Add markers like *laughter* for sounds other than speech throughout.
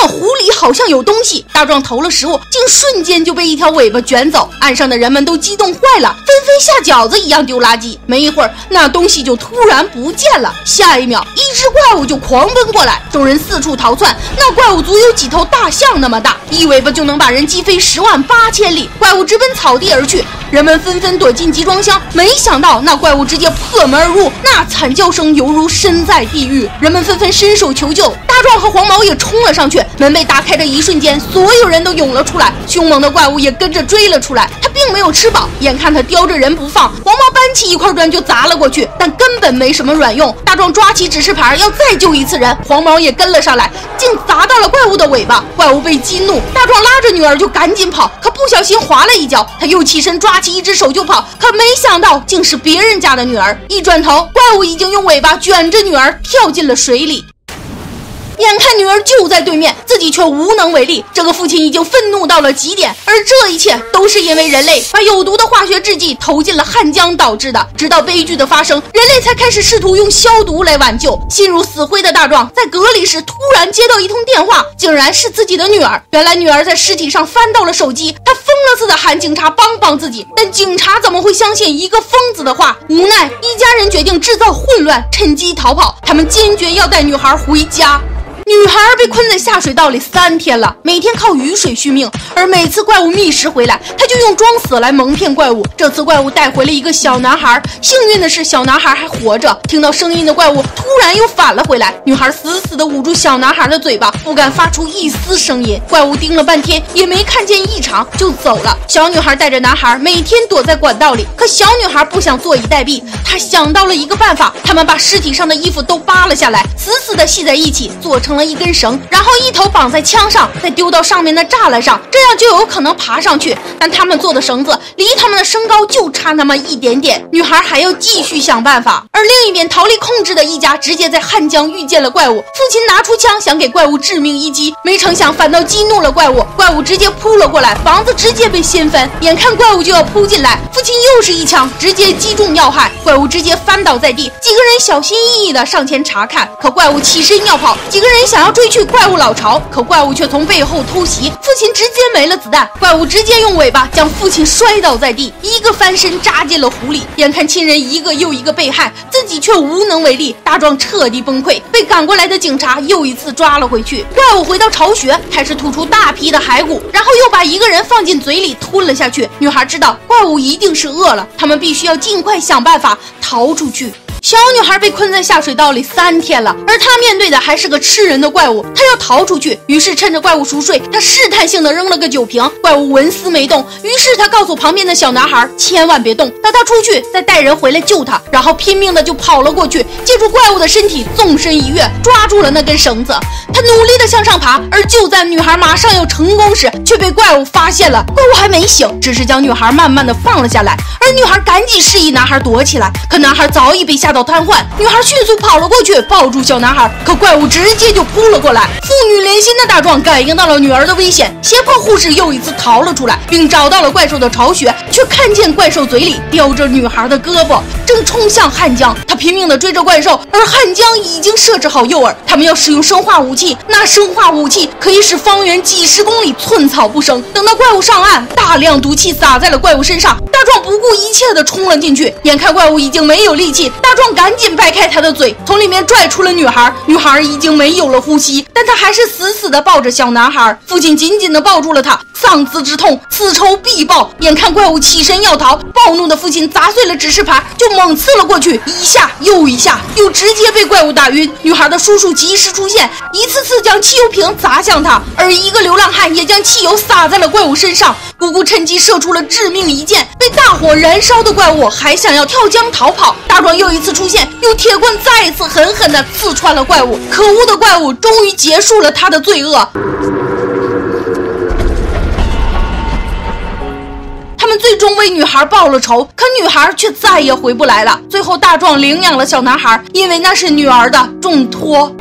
那湖里好像有东西。大壮投了食物，竟瞬间就被一条尾巴卷走。岸上的人们都激动坏了，纷纷下饺子一样丢垃圾。没一会儿，那东西就突然不见了。下一秒，一只怪物就狂奔过来，众人四处逃窜。那怪物足有几头大象那么大，一尾巴就能把人击飞十万八千里。怪物直奔草地而去，人们纷纷躲进集装箱。没想到那怪物直接破门而入，那惨叫声犹如身在地狱。人们纷纷伸手求救，大壮和黄毛也冲了上去。门被打开的一瞬间，所有人都涌了出来，凶猛的怪物也跟着追了出来。他并没有吃饱，眼看他叼着人不放，黄毛搬起一块砖就砸了过去，但根本没什么卵用。大壮抓起指示牌要再救一次人，黄毛也跟了上来，竟砸到了怪物的尾巴。怪物被激怒，大壮拉着女儿就赶紧跑，可不小心滑了一跤，他又起身抓起一只手就跑，可没想到竟是别人家的女儿。一转头，怪物已经用尾巴卷着女儿跳进了水里。眼看女儿就在对面，自己却无能为力。这个父亲已经愤怒到了极点，而这一切都是因为人类把有毒的化学制剂投进了汉江导致的。直到悲剧的发生，人类才开始试图用消毒来挽救。心如死灰的大壮在隔离时突然接到一通电话，竟然是自己的女儿。原来女儿在尸体上翻到了手机，他疯了似的喊警察帮帮自己，但警察怎么会相信一个疯子的话？无奈，一家人决定制造混乱，趁机逃跑。他们坚决要带女孩回家。女孩被困在下水道里三天了，每天靠雨水续命。而每次怪物觅食回来，她就用装死来蒙骗怪物。这次怪物带回了一个小男孩，幸运的是小男孩还活着。听到声音的怪物突然又返了回来，女孩死死地捂住小男孩的嘴巴，不敢发出一丝声音。怪物盯了半天也没看见异常，就走了。小女孩带着男孩每天躲在管道里，可小女孩不想坐以待毙，她想到了一个办法。他们把尸体上的衣服都扒了下来，死死地系在一起，做成。了一根绳，然后一头绑在枪上，再丢到上面的栅栏上，这样就有可能爬上去。但他们做的绳子离他们的身高就差那么一点点，女孩还要继续想办法。而另一边逃离控制的一家直接在汉江遇见了怪物，父亲拿出枪想给怪物致命一击，没成想反倒激怒了怪物，怪物直接扑了过来，房子直接被掀翻。眼看怪物就要扑进来，父亲又是一枪直接击中要害，怪物直接翻倒在地。几个人小心翼翼的上前查看，可怪物起身要跑，几个人。想要追去怪物老巢，可怪物却从背后偷袭，父亲直接没了子弹，怪物直接用尾巴将父亲摔倒在地，一个翻身扎进了湖里。眼看亲人一个又一个被害，自己却无能为力，大壮彻底崩溃，被赶过来的警察又一次抓了回去。怪物回到巢穴，开始吐出大批的骸骨，然后又把一个人放进嘴里吞了下去。女孩知道怪物一定是饿了，他们必须要尽快想办法逃出去。小女孩被困在下水道里三天了，而她面对的还是个吃人的怪物。她要逃出去，于是趁着怪物熟睡，她试探性的扔了个酒瓶。怪物纹丝没动，于是她告诉旁边的小男孩千万别动，等他出去再带人回来救他。然后拼命的就跑了过去，借助怪物的身体纵身一跃，抓住了那根绳子。他努力的向上爬，而就在女孩马上要成功时，却被怪物发现了。怪物还没醒，只是将女孩慢慢的放了下来，而女孩赶紧示意男孩躲起来，可男孩早已被吓。吓到瘫痪，女孩迅速跑了过去，抱住小男孩，可怪物直接就扑了过来。父女连心的大壮感应到了女儿的危险，胁迫护士又一次逃了出来，并找到了怪兽的巢穴，却看见怪兽嘴里叼着女孩的胳膊，正冲向汉江。他拼命的追着怪兽，而汉江已经设置好诱饵，他们要使用生化武器。那生化武器可以使方圆几十公里寸草不生。等到怪物上岸，大量毒气洒在了怪物身上，大壮不顾一切的冲了进去。眼看怪物已经没有力气，大。壮赶紧掰开他的嘴，从里面拽出了女孩。女孩已经没有了呼吸，但他还是死死地抱着小男孩。父亲紧紧地抱住了他，丧子之痛，此仇必报。眼看怪物起身要逃，暴怒的父亲砸碎了指示牌，就猛刺了过去，一下又一下，又直接被怪物打晕。女孩的叔叔及时出现，一次次将汽油瓶砸向他，而一个流浪汉也将汽油洒在了怪物身上。姑姑趁机射出了致命一箭，被大火燃烧的怪物还想要跳江逃跑。大壮又一次。出现，用铁棍再一次狠狠地刺穿了怪物。可恶的怪物终于结束了他的罪恶。他们最终为女孩报了仇，可女孩却再也回不来了。最后，大壮领养了小男孩，因为那是女儿的重托。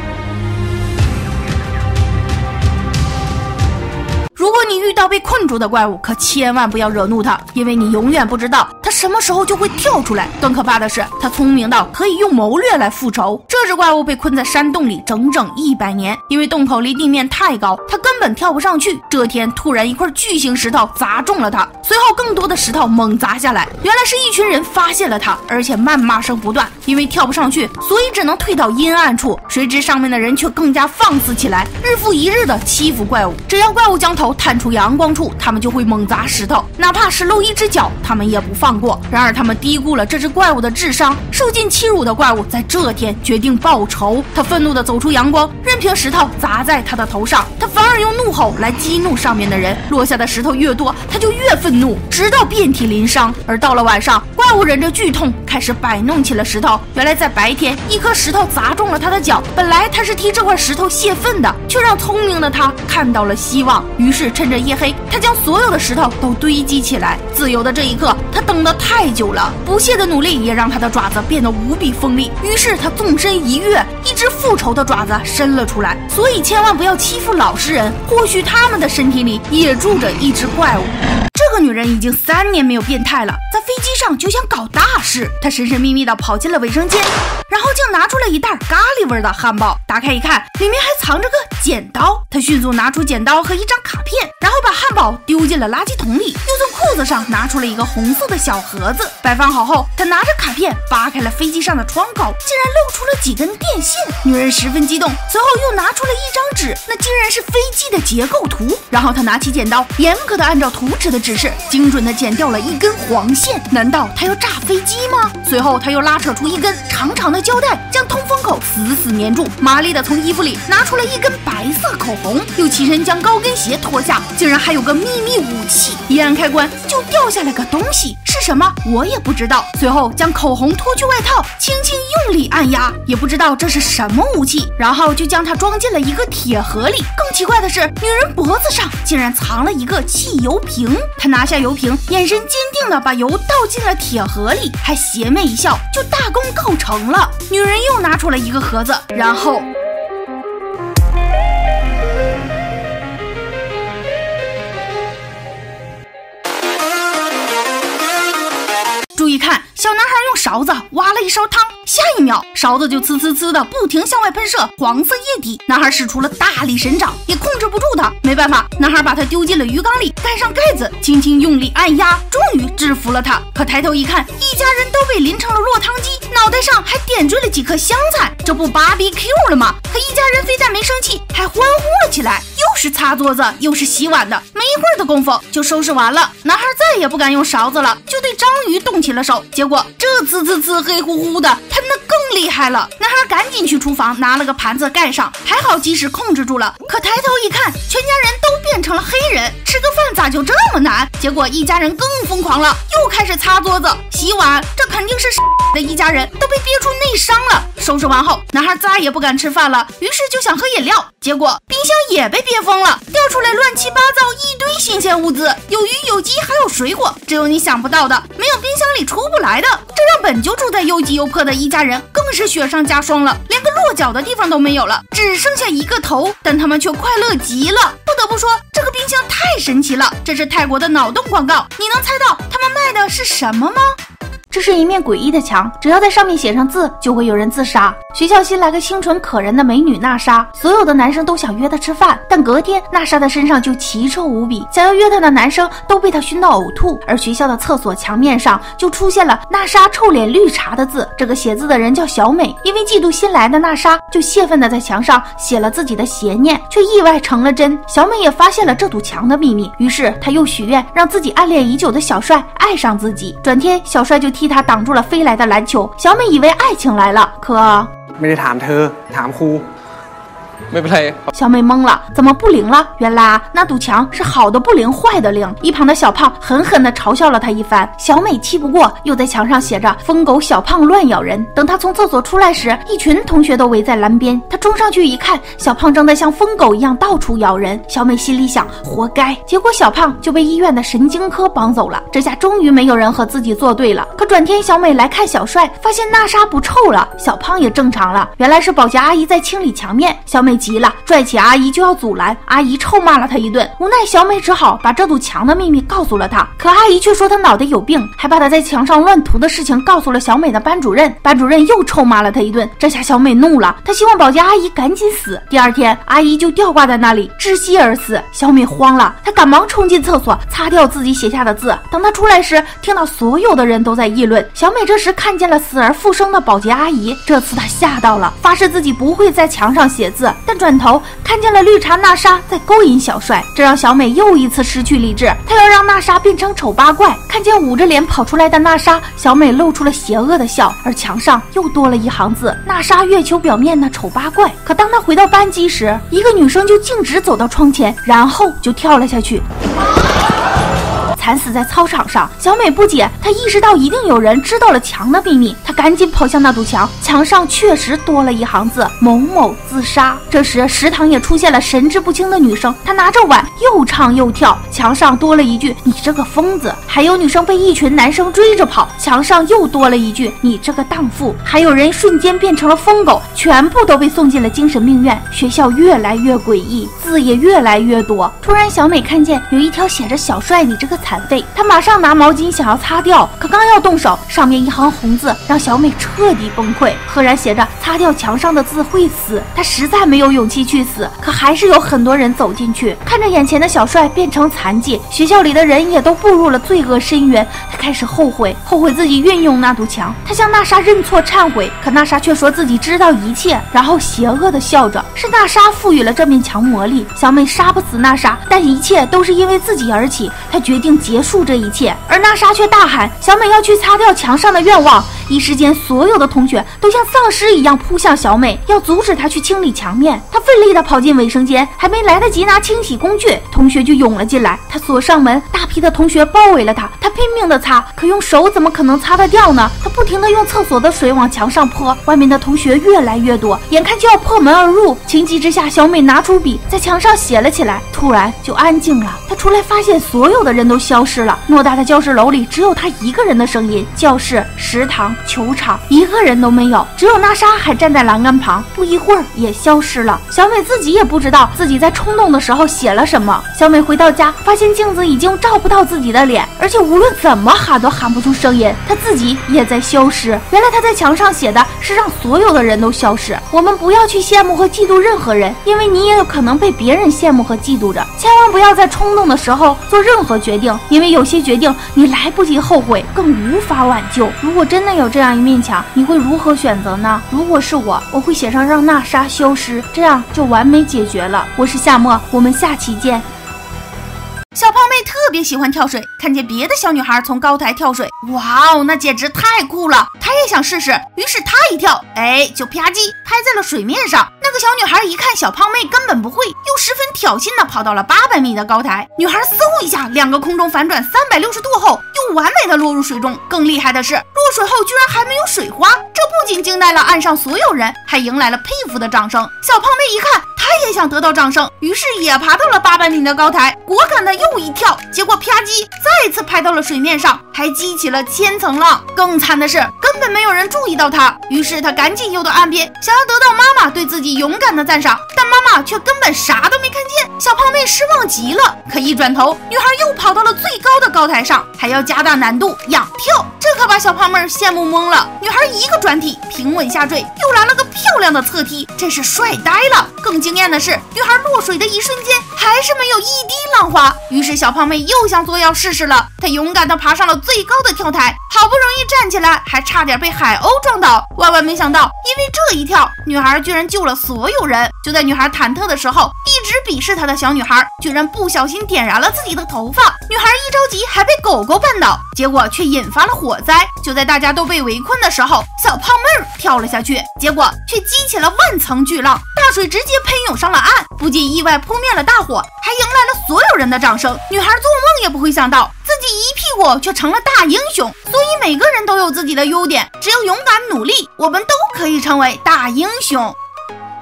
如果你遇到被困住的怪物，可千万不要惹怒它，因为你永远不知道它什么时候就会跳出来。更可怕的是，它聪明到可以用谋略来复仇。这只怪物被困在山洞里整整一百年，因为洞口离地面太高，它根本跳不上去。这天突然一块巨型石头砸中了它，随后更多的石头猛砸下来，原来是一群人发现了它，而且谩骂声不断。因为跳不上去，所以只能退到阴暗处。谁知上面的人却更加放肆起来，日复一日的欺负怪物。只要怪物将头探出阳光处，他们就会猛砸石头，哪怕是露一只脚，他们也不放过。然而他们低估了这只怪物的智商，受尽欺辱的怪物在这天决定报仇。他愤怒地走出阳光，任凭石头砸在他的头上，他反而用怒吼来激怒上面的人。落下的石头越多，他就越愤怒，直到遍体鳞伤。而到了晚上，怪物忍着剧痛，开始摆弄起了石头。原来在白天，一颗石头砸中了他的脚。本来他是替这块石头泄愤的，却让聪明的他看到了希望。于是趁着夜黑，他将所有的石头都堆积起来。自由的这一刻，他等得太久了。不懈的努力也让他的爪子变得无比锋利。于是他纵身一跃，一只复仇的爪子伸了出来。所以千万不要欺负老实人，或许他们的身体里也住着一只怪物。女人已经三年没有变态了，在飞机上就想搞大事。她神神秘秘地跑进了卫生间，然后竟拿出了一袋咖喱味的汉堡。打开一看，里面还藏着个剪刀。她迅速拿出剪刀和一张卡片，然后把汉堡丢进了垃圾桶里，又从裤子上拿出了一个红色的小盒子。摆放好后，她拿着卡片扒开了飞机上的窗口，竟然露出了几根电线。女人十分激动，随后又拿出了一张纸，那竟然是飞机的结构图。然后她拿起剪刀，严格的按照图纸的指示。精准的剪掉了一根黄线，难道他要炸飞机吗？随后他又拉扯出一根长长的胶带，将通风口死死粘住，麻利的从衣服里拿出了一根白色口红，又起身将高跟鞋脱下，竟然还有个秘密武器。一按开关就掉下来个东西，是什么我也不知道。随后将口红脱去外套，轻轻用力按压，也不知道这是什么武器，然后就将它装进了一个铁盒里。更奇怪的是，女人脖子上竟然藏了一个汽油瓶。她拿拿下油瓶，眼神坚定地把油倒进了铁盒里，还邪魅一笑，就大功告成了。女人又拿出了一个盒子，然后。下一秒勺子就呲呲呲的不停向外喷射黄色液体。男孩使出了大力神掌，也控制不住他。没办法，男孩把他丢进了鱼缸里，盖上盖子，轻轻用力按压，终于制服了他。可抬头一看，一家人都被淋成了落汤鸡，脑袋上还点缀了几颗香菜，这不 BBQ 了吗？可一家人非但没生气，还欢呼了起来。又是擦桌子，又是洗碗的，没一会儿的功夫就收拾完了。男孩再也不敢用勺子了，就对章鱼动起了手。结果这滋滋滋黑乎乎的，喷的更厉害了。男孩赶紧去厨房拿了个盘子盖上，还好及时控制住了。可抬头一看，全家人都变成了黑人，吃个饭咋就这么难？结果一家人更疯狂了，又开始擦桌子、洗碗，这肯定是 *laughs* 的一家人都被憋出内伤了。收拾完后，男孩再也不敢吃饭了，于是就想喝饮料，结果冰箱也被憋疯了，掉出来乱七八糟一堆新鲜物资，有鱼有鸡还有水果，只有你想不到的，没有冰箱里出不来的，这让本就住在又急又破的一家人更是雪上加霜了，连个落脚的地方都没有了，只剩下一个头，但他们却快乐极了。不得不说，这个冰箱太神奇了，这是泰国的脑洞广告，你能猜到他们卖的是什么吗？这是一面诡异的墙，只要在上面写上字，就会有人自杀。学校新来个清纯可人的美女娜莎，所有的男生都想约她吃饭，但隔天娜莎的身上就奇臭无比，想要约她的男生都被她熏到呕吐。而学校的厕所墙面上就出现了“娜莎臭脸绿茶”的字，这个写字的人叫小美，因为嫉妒新来的娜莎，就泄愤的在墙上写了自己的邪念，却意外成了真。小美也发现了这堵墙的秘密，于是她又许愿让自己暗恋已久的小帅爱上自己。转天，小帅就替。她挡住了飞来的篮球，小美以为爱情来了，可 ไม่ได้ถามเธอ ถามครู 没不来。小美懵了，怎么不灵了？原来啊，那堵墙是好的不灵，坏的灵。一旁的小胖狠狠地嘲笑了他一番，小美气不过，又在墙上写着“疯狗小胖乱咬人”。等他从厕所出来时，一群同学都围在栏边。他冲上去一看，小胖正在像疯狗一样到处咬人。小美心里想，活该。结果小胖就被医院的神经科绑走了。这下终于没有人和自己作对了。可转天，小美来看小帅，发现娜莎不臭了，小胖也正常了。原来是保洁阿姨在清理墙面。小美。美急了，拽起阿姨就要阻拦，阿姨臭骂了她一顿。无奈小美只好把这堵墙的秘密告诉了她，可阿姨却说她脑袋有病，还把她在墙上乱涂的事情告诉了小美的班主任。班主任又臭骂了她一顿，这下小美怒了，她希望保洁阿姨赶紧死。第二天，阿姨就吊挂在那里窒息而死。小美慌了，她赶忙冲进厕所擦掉自己写下的字。等她出来时，听到所有的人都在议论。小美这时看见了死而复生的保洁阿姨，这次她吓到了，发誓自己不会在墙上写字。但转头看见了绿茶娜莎在勾引小帅，这让小美又一次失去理智。她要让娜莎变成丑八怪。看见捂着脸跑出来的娜莎，小美露出了邪恶的笑，而墙上又多了一行字：娜莎月球表面的丑八怪。可当她回到班级时，一个女生就径直走到窗前，然后就跳了下去。惨死在操场上，小美不解，她意识到一定有人知道了墙的秘密，她赶紧跑向那堵墙，墙上确实多了一行字：某某自杀。这时食堂也出现了神志不清的女生，她拿着碗又唱又跳，墙上多了一句：你这个疯子。还有女生被一群男生追着跑，墙上又多了一句：你这个荡妇。还有人瞬间变成了疯狗，全部都被送进了精神病院。学校越来越诡异，字也越来越多。突然，小美看见有一条写着“小帅，你这个惨”。废，他马上拿毛巾想要擦掉，可刚要动手，上面一行红字让小美彻底崩溃，赫然写着“擦掉墙上的字会死”。她实在没有勇气去死，可还是有很多人走进去，看着眼前的小帅变成残疾，学校里的人也都步入了罪恶深渊。他开始后悔，后悔自己运用那堵墙。他向娜莎认错忏悔，可娜莎却说自己知道一切，然后邪恶的笑着。是娜莎赋予了这面墙魔力，小美杀不死娜莎，但一切都是因为自己而起。她决定。结束这一切，而娜莎却大喊：“小美要去擦掉墙上的愿望。”一时间，所有的同学都像丧尸一样扑向小美，要阻止她去清理墙面。她奋力地跑进卫生间，还没来得及拿清洗工具，同学就涌了进来。她锁上门，大批的同学包围了她。她拼命地擦，可用手怎么可能擦得掉呢？她不停地用厕所的水往墙上泼。外面的同学越来越多，眼看就要破门而入。情急之下，小美拿出笔在墙上写了起来。突然就安静了。她出来发现所有的人都消。失了。偌大的教室楼里只有她一个人的声音。教室、食堂、球场，一个人都没有，只有娜莎还站在栏杆旁。不一会儿也消失了。小美自己也不知道自己在冲动的时候写了什么。小美回到家，发现镜子已经照不到自己的脸，而且无论怎么喊都喊不出声音。她自己也在消失。原来她在墙上写的是让所有的人都消失。我们不要去羡慕和嫉妒任何人，因为你也有可能被别人羡慕和嫉妒着。千万不要在冲动的时候做任何决定。因为有些决定你来不及后悔，更无法挽救。如果真的有这样一面墙，你会如何选择呢？如果是我，我会写上让娜莎消失，这样就完美解决了。我是夏末，我们下期见。小胖妹特别喜欢跳水，看见别的小女孩从高台跳水，哇哦，那简直太酷了！她也想试试，于是她一跳，哎，就啪叽拍在了水面上。那个小女孩一看小胖妹根本不会，又十分挑衅的跑到了八百米的高台。女孩嗖一下，两个空中反转三百六十度后，又完美的落入水中。更厉害的是，落水后居然还没有水花，这不仅惊呆了岸上所有人，还迎来了佩服的掌声。小胖妹一看。他也想得到掌声，于是也爬到了八百米的高台，果敢的又一跳，结果啪叽，再次拍到了水面上，还激起了千层浪。更惨的是，根本没有人注意到他，于是他赶紧游到岸边，想要得到妈妈对自己勇敢的赞赏，但妈妈却根本啥都没看见。小胖妹失望极了，可一转头，女孩又跑到了最高的高台上，还要加大难度仰跳，可把小胖妹羡慕懵了。女孩一个转体，平稳下坠，又来了个漂亮的侧踢，真是帅呆了。更惊。艳的是，女孩落水的一瞬间还是没有一滴浪花。于是小胖妹又想作妖试试了，她勇敢地爬上了最高的跳台，好不容易站起来，还差点被海鸥撞倒。万万没想到，因为这一跳，女孩居然救了所有人。就在女孩忐忑的时候，一直鄙视她的小女孩居然不小心点燃了自己的头发。女孩一着急，还被狗狗绊倒，结果却引发了火灾。灾就在大家都被围困的时候，小胖妹儿跳了下去，结果却激起了万层巨浪，大水直接喷涌上了岸，不仅意外扑灭了大火，还迎来了所有人的掌声。女孩做梦也不会想到，自己一屁股却成了大英雄。所以每个人都有自己的优点，只要勇敢努力，我们都可以成为大英雄。